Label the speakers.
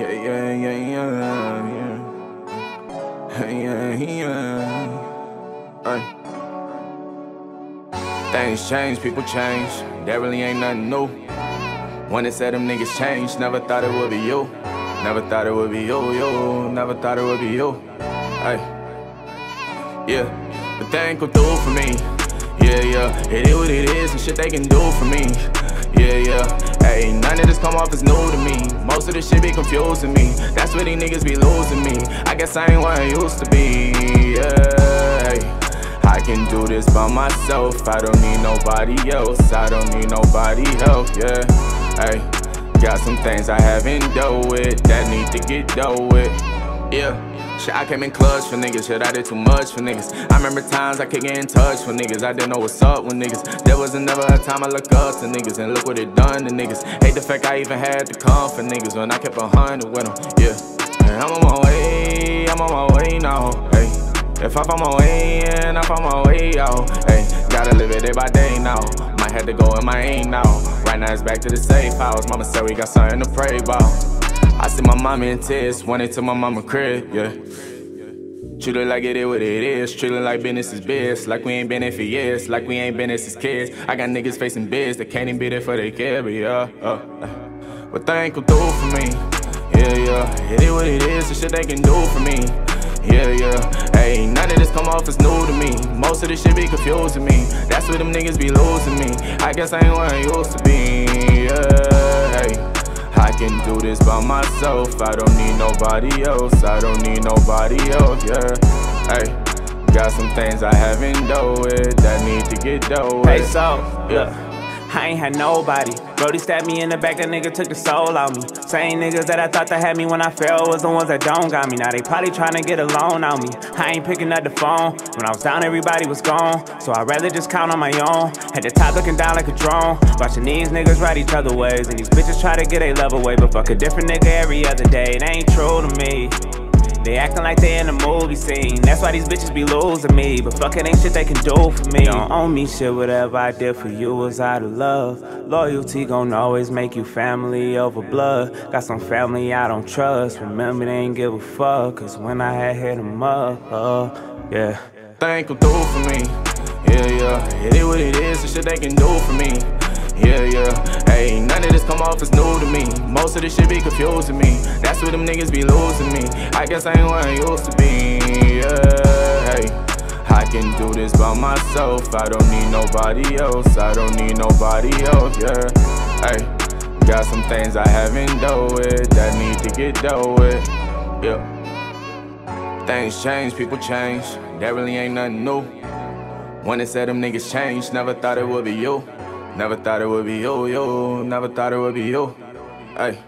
Speaker 1: Yeah, yeah, yeah, yeah, yeah. Yeah, yeah. Things change, people change. That really ain't nothing new. When they said them niggas change, never thought it would be you. Never thought it would be you, you. Never thought it would be you. Hey. Yeah, but they ain't gon' do for me. Yeah, yeah, it is what it is, and shit they can do for me. Yeah, yeah, hey, none of this come off as new to me. Most of this shit be confusing me. That's where these niggas be losing me. I guess I ain't what I used to be. Yeah. I can do this by myself. I don't need nobody else. I don't need nobody help. Yeah, hey. Got some things I haven't dealt with that need to get dealt with. Yeah. Shit, I came in clutch for niggas. Shit, I did too much for niggas. I remember times I could get in touch with niggas. I didn't know what's up with niggas. There wasn't never a time I look up to niggas. And look what it done to niggas. Hate the fact I even had to come for niggas when I kept a hundred with them. Yeah. I'm on my way, I'm on my way now. Hey. If I find my way in, I find my way out. Hey, gotta live it day by day now. Might have to go in my aim now. Right now it's back to the safe house. Mama said we got something to pray about. I see my mama in tears, went into my mama crib, yeah. Treat it like it is what it is. Treat it like business is biz. Like we ain't been in for years. Like we ain't been in since kids. I got niggas facing biz that can't even be there for their kid, but yeah. Uh, uh. They ain't gon' do for me. Yeah, yeah. It is what it is. The shit they can do for me. Yeah, yeah. Hey, none of this come off as new to me. Most of this shit be confusing me. That's where them niggas be losing me. I guess I ain't where I used to be. Yeah, can do this by myself. I don't need nobody else. I don't need nobody else. Yeah. Hey. Got some things I haven't dealt with eh, that need to get dealt with.
Speaker 2: Hey, so, look, I ain't had nobody. Brody stabbed me in the back, that nigga took the soul out me. Same niggas that I thought that had me when I fell was the ones that don't got me. Now they probably tryna get a loan on me. I ain't picking up the phone. When I was down, everybody was gone. So I'd rather just count on my own. At the top, looking down like a drone. Watching these niggas ride each other ways. And these bitches try to get a level way. But fuck a different nigga every other day. It ain't true to me. They acting like they in a movie scene. That's why these bitches be losing me. But fuck it ain't shit they can do for me. Don't own me shit, whatever I did for you was out of love. Loyalty gon' always make you family over blood. Got some family I don't trust. Remember they ain't give a fuck. Cause when I had hit them up, uh, yeah.
Speaker 1: Ain't gon' do for me. Yeah, yeah. It is what it is. The shit they can do for me. Yeah, yeah. Hey, none of this come off as new to me. Most of this shit be confusing me. That's where them niggas be losing me. I guess I ain't where I used to be. Yeah, hey. I can do this by myself. I don't need nobody else. I don't need nobody else. Yeah, hey. Got some things I haven't dealt with that need to get dealt with. Yeah. Things change, people change. That really ain't nothing new. When they said them niggas change, never thought it would be you. Never thought it would be you, you. Never thought it would be you. Hey.